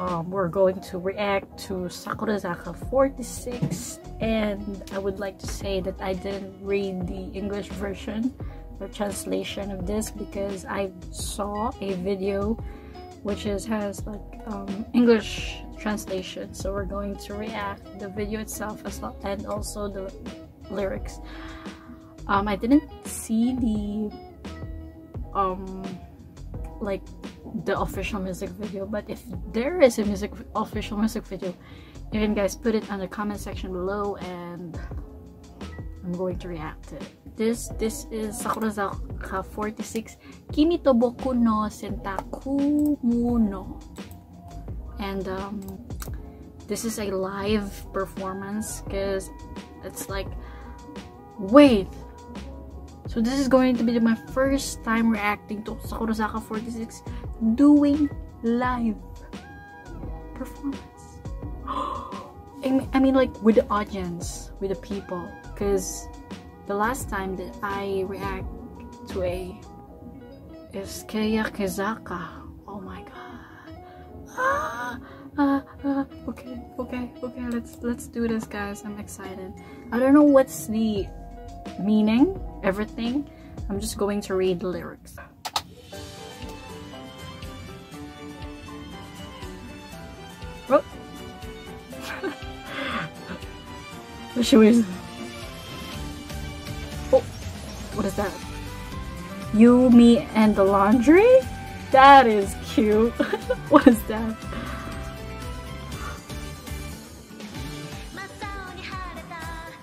Um, we're going to react to Sakurazaka 46 and I would like to say that I didn't read the English version or translation of this because I saw a video which is has like um, English translation. So we're going to react the video itself as well and also the lyrics. Um, I didn't see the um like the official music video but if there is a music official music video you can guys put it on the comment section below and I'm going to react to it. This this is Sakurazaka 46 Kimi to Boku no Sentakumono. And um, this is a live performance because it's like wait so this is going to be my first time reacting to Sakurazaka 46 doing live performance. I mean like with the audience, with the people. Because the last time that I react to a is Keyakizaka. Oh my god. Ah, ah, ah, okay, okay, okay, let's let's do this guys. I'm excited. I don't know what's the meaning, everything. I'm just going to read the lyrics. Oh. she was. Oh, what is that? You, me, and the laundry? That is cute. what is that?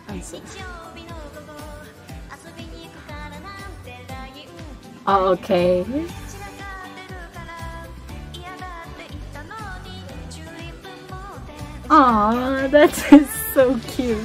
Oh, Oh, okay. Aw, that is so cute.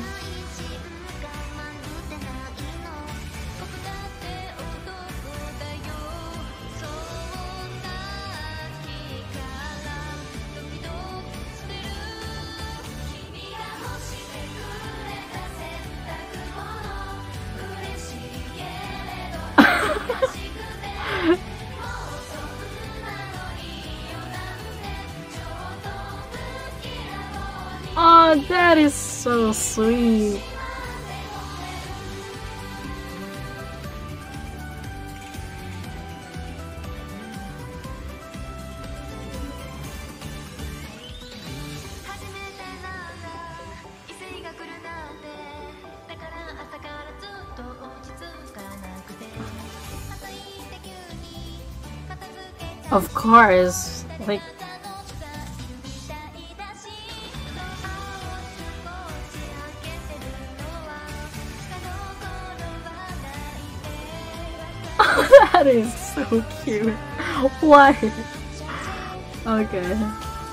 That is so sweet. Of course, like that is so cute. Why? Okay,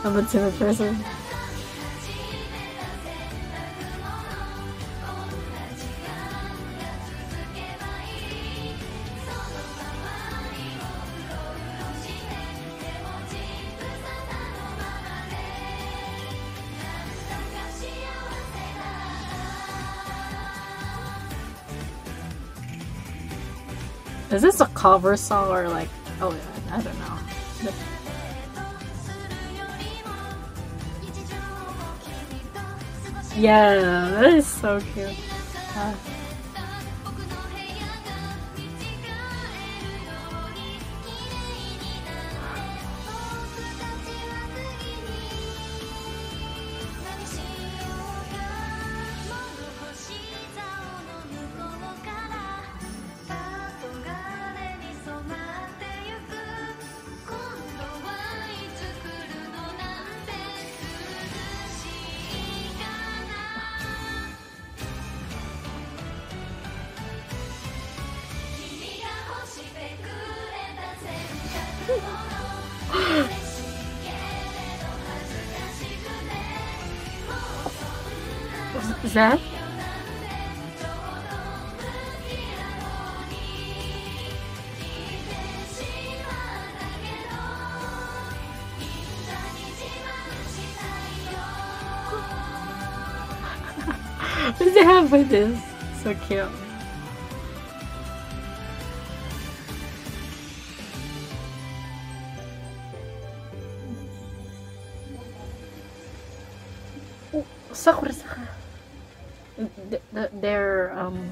I'm a timid person. Is this a cover song or like, oh yeah, I don't know. Yeah, that is so cute. Uh, Zach? what does it have with this? So cute. Oh, sakura, sakura. They're um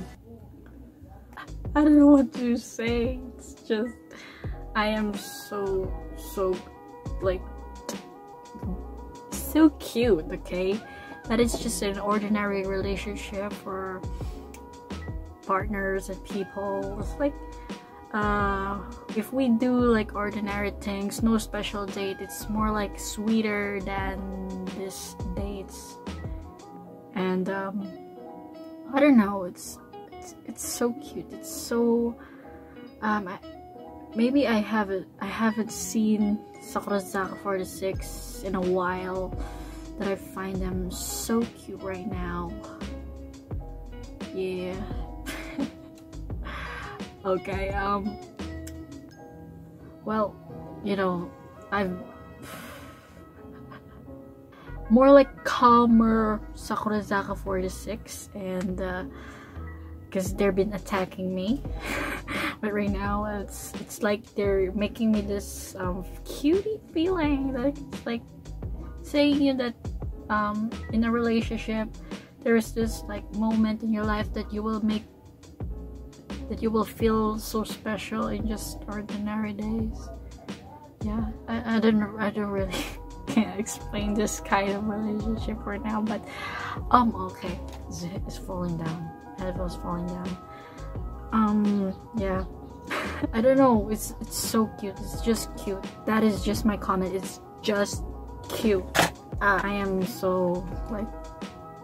I don't know what to say. It's just I am so so like so cute, okay? That is just an ordinary relationship for partners and people. It's like uh if we do like ordinary things, no special date, it's more like sweeter than this dates. And um I don't know, it's it's, it's so cute. It's so um I, maybe I haven't I haven't seen Sakurazaka 46 in a while that I find them so cute right now. Yeah. okay, um well, you know, I've more like calmer Sakurazaka 46 and uh because they've been attacking me. But right now it's it's like they're making me this um, cutie feeling like it's like saying you that um, in a relationship there's this like moment in your life that you will make that you will feel so special in just ordinary days. Yeah I, I don't I don't really can't explain this kind of relationship right now but um okay. It's, falling down. Was falling down. Um yeah. I don't know. It's it's so cute. It's just cute. That is just my comment. It's just cute. Uh, i am so like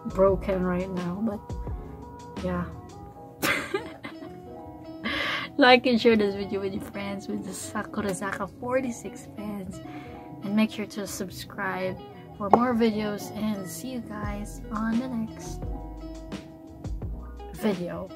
broken right now but yeah. Like and share this video with your friends with the sakurazaka 46 fans and make sure to subscribe for more videos and see you guys on the next video